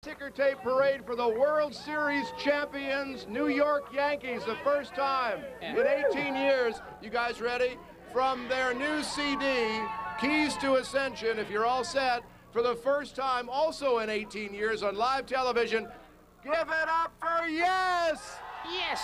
Ticker tape parade for the World Series champions, New York Yankees, the first time in 18 years. You guys ready? From their new CD, Keys to Ascension, if you're all set, for the first time, also in 18 years on live television, give it up for Yes! Yes!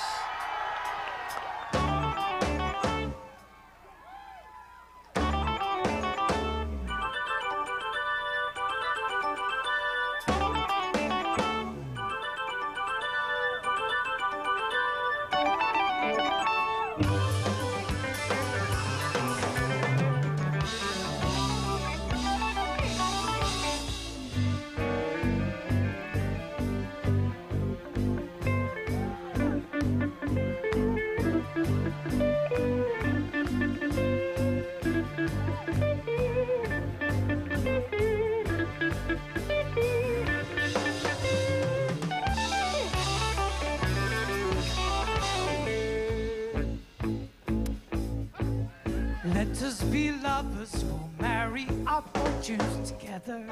Let us be lovers, we'll marry our fortunes together.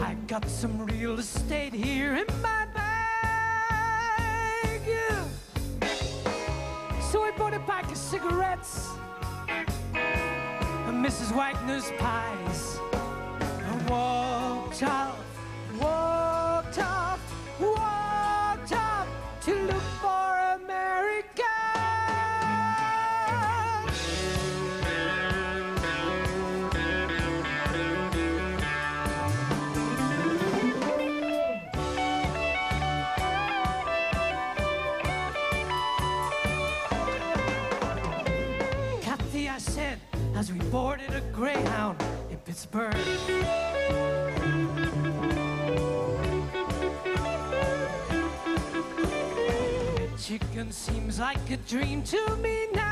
I got some real estate here in my bag. yeah. So I bought a pack of cigarettes and Mrs. Wagner's pies. I walked off, Pittsburgh. Michigan seems like a dream to me now.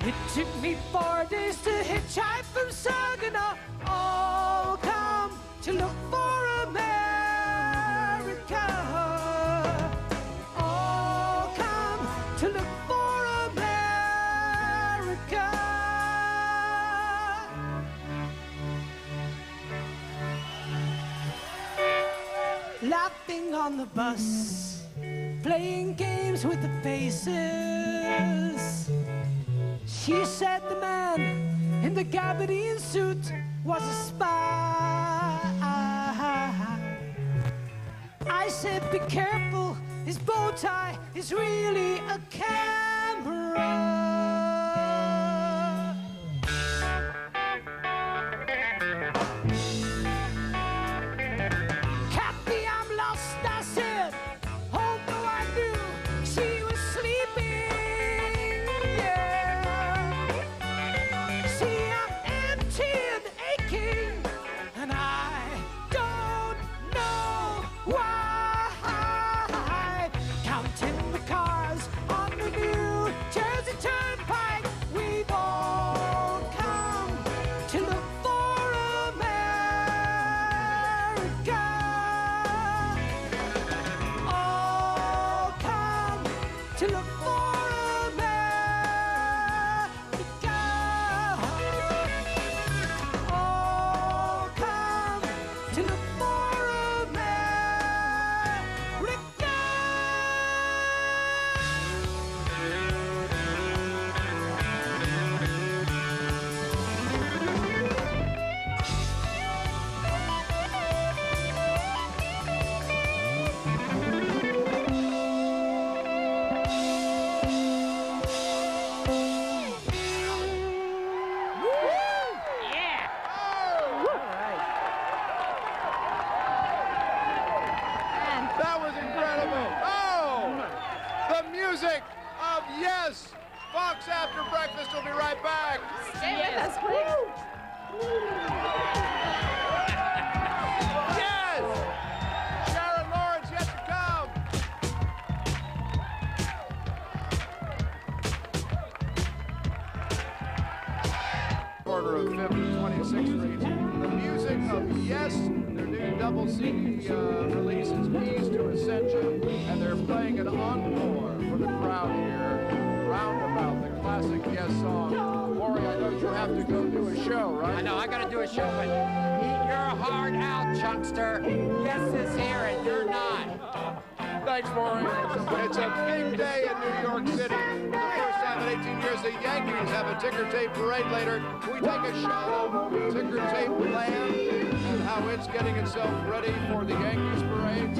It took me four days to hitchhike from Saginaw. On the bus, playing games with the faces. She said the man in the gabardine suit was a spy. I said, be careful, his bow tie is really a camera. Fox After Breakfast We'll be right back. Stay with us, please. Yes! Sharon Lawrence yet to come. Corner of 5th and 26th Streets. The music of Yes, their new double CD uh, release is Keys to Ascension, and they're playing an encore for the crowd here, roundabout classic Yes song. Lori, I know you have to go do a show, right? I know, I gotta do a show, but eat your heart out, Chunkster. Yes is here and you're not. Thanks, Maury. It's a big day in New York City. The first time in 18 years, the Yankees have a ticker tape parade later. We take a shot of ticker tape land and how it's getting itself ready for the Yankees parade?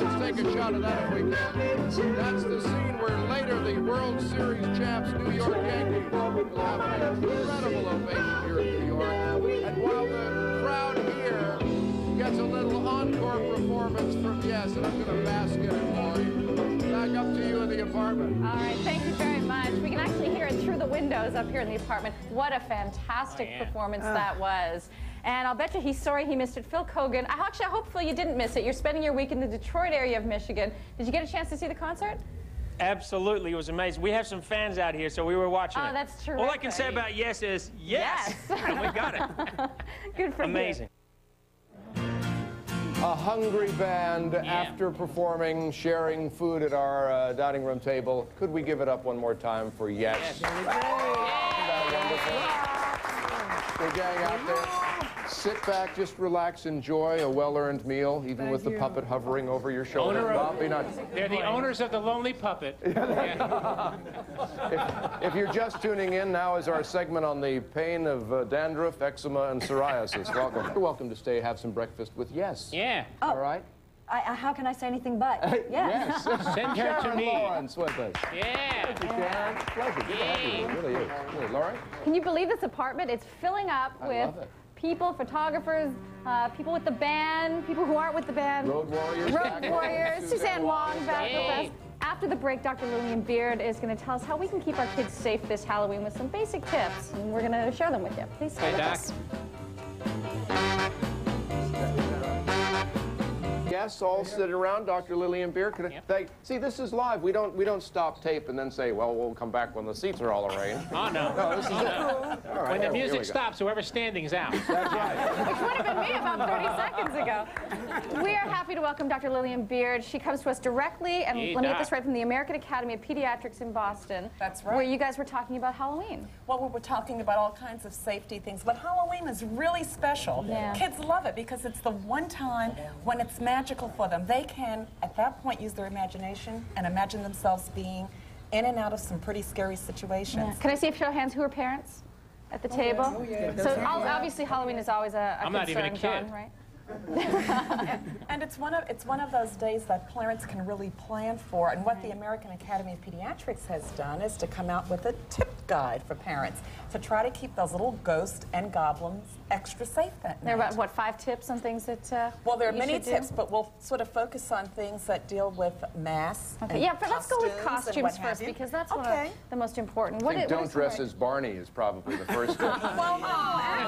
Let's take a shot of that if we can. That's the scene where later the World Series champs New York Yankees will have an incredible ovation here in New York. And while the crowd here gets a little encore performance from Yes, and I'm going to bask to you in the apartment. All right, thank you very much. We can actually hear it through the windows up here in the apartment. What a fantastic Oh, yeah. performance that was. And I'll bet you he's sorry he missed it. Phil Kogan, I actually, hopefully you didn't miss it. You're spending your week in the Detroit area of Michigan. Did you get a chance to see the concert? Absolutely, it was amazing. We have some fans out here, so we were watching Oh, it. that's All I can say about yes is yes, Yes. and we got it. Good for you. Amazing. A hungry band after performing, sharing food at our uh, dining room table. Could we give it up one more time for Yes? Isn't that wonderful? Big gang out there. Sit back, just relax, enjoy a well-earned meal, even with the puppet hovering over your shoulder. Owner of- Bob, be. They're the owners of the Lonely Puppet. If you're just tuning in, now is our segment on the pain of uh, dandruff, eczema, and psoriasis. Welcome. You're welcome to stay have some breakfast with Yes. Yeah. All right? I, I, how can I say anything but? Yes. Yes. Send her to me. Lawrence with us. Yeah. Karen, pleasure. Good to have really is. Really, Lauren? Can you believe this apartment? It's filling up I with love it. People, photographers, uh, people with the band, people who aren't with the band. Road Warriors. Road Warriors, Suzanne Wong back Hey. with us. After the break, Dr. Lillian Beard is going to tell us how we can keep our kids safe this Halloween with some basic tips, and we're going to share them with you. Please stay Hey, with Doc. us. Yes, all sit around. Dr. Lillian Beard. Could I Yep. thank? See, this is live. We don't we don't stop tape and then say, well, we'll come back when the seats are all arranged. Oh, no. No, this is oh, it. All right, When the here we- here we music stops, whoever's standing is out. That's right. Which would have been me about 30 seconds ago. We are happy to welcome Dr. Lillian Beard. She comes to us directly, and Hey, let me get this right, from the American Academy of Pediatrics in Boston. That's right. Where you guys were talking about Halloween. Well, we were talking about all kinds of safety things, but Halloween is really special. Yeah. Kids love it because it's the one time when it's magical for them. They can, at that point, use their imagination and imagine themselves being in and out of some pretty scary situations. Can I see a show of hands who are parents at the oh, table? Oh, so ob- obviously Halloween is always a, a I'm not even a concern, kid. John, right? And it's one of it's one of those days that parents can really plan for. And what the American Academy of Pediatrics has done is to come out with a tip guide for parents to try to keep those little ghosts and goblins extra safe that There are night. about, what, five tips on things that uh, Well, there are many should do? tips, but we'll sort of focus on things that deal with masks. Okay, and yeah, but let's go with costumes first because that's one of the most important. I What think i- don't is dress as Barney is probably the first step. Well, no, actually,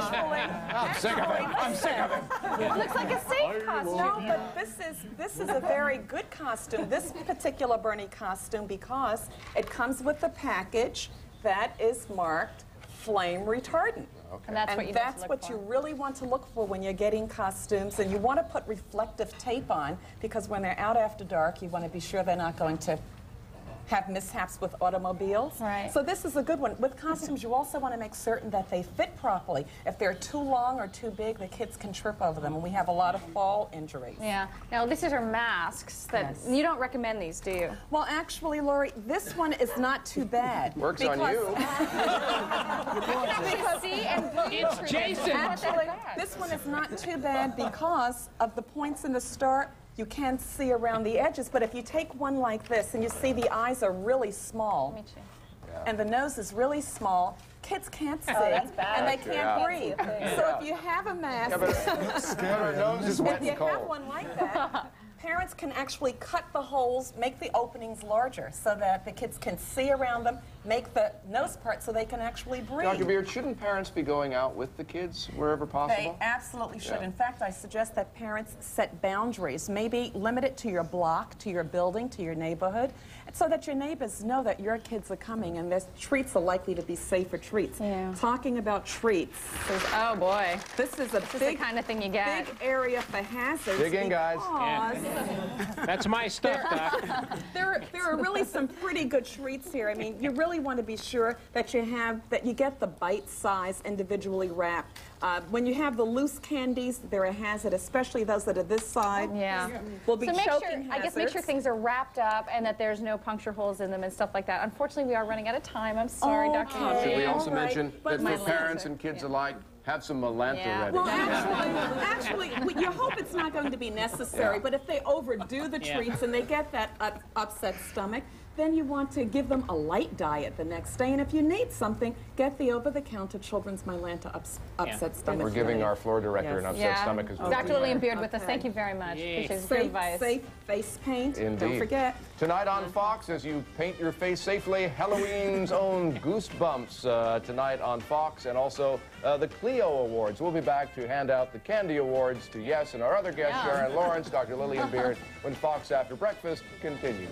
I'm sick of it. I'm sick of it. It looks like a safe costume. no, but this is this is a very good costume. This particular Barney costume because it comes with a package that is marked flame retardant. And that's and what you that's what you really want to look for when you're getting costumes, and you want to put reflective tape on because when they're out after dark, you want to be sure they're not going to have mishaps with automobiles. Right. So this is a good one. With costumes, you also want to make certain that they fit properly. If they're too long or too big, the kids can trip over them, and we have a lot of fall injuries. Yeah. Now, these are masks that Yes. you don't recommend these, do you? Well, actually, Lori, this one is not too bad. Works on you. Because see, and It's Jason. Actually, this one is not too bad because of the points in the start. You can't see around the edges, but if you take one like this and you see the eyes are really small Me too. and the nose is really small, kids can't oh, see that's bad. and they can't Yeah. breathe. So if you have a mask, Yeah, but her nose is wet if you and have one like that, parents can actually cut the holes, make the openings larger so that the kids can see around them, make the nose part so they can actually breathe. Dr. Beard, shouldn't parents be going out with the kids wherever possible? They absolutely should. Yeah. In fact, I suggest that parents set boundaries. Maybe limit it to your block, to your building, to your neighborhood, so that your neighbors know that your kids are coming and their treats are likely to be safer treats. Yeah. Talking about treats, Oh boy. this is a This is big, the kind of thing you get. big area for hazards. Dig in, guys. because That's my stuff, Doc. There, are- there are really some pretty good treats here. I mean, you really really want to be sure that you have that you get the bite size individually wrapped. Uh, when you have the loose candies, they're a hazard, especially those that are this side. Yeah. Will be so make sure, choking I guess make sure things are wrapped up and that there's no puncture holes in them and stuff like that. Unfortunately, we are running out of time. I'm sorry, Dr. Okay. Mobley. Should we also right, mention but that for parents lancer, and kids yeah. alike, have some Mylanta Yeah. ready? Well, actually, actually, you hope it's not going to be necessary, but if they overdo the Yeah. treats and they get that up, upset stomach, then you want to give them a light diet the next day. And if you need something, get the over-the-counter Children's Mylanta ups, upset stomach. We're giving our floor director an Yes. upset stomach as well. Dr. Lillian Beard with us. Thank you very much. Yay. Appreciate your safe, advice. safe face paint. Indeed. Don't forget. Tonight on Fox, as you paint your face safely, Halloween's own Goosebumps uh, tonight on Fox, and also uh, the Clio Awards. We'll be back to hand out the Candy Awards to Yes and our other guest, Yeah. Sharon Lawrence, Dr. Lillian Beard, when Fox After Breakfast continues.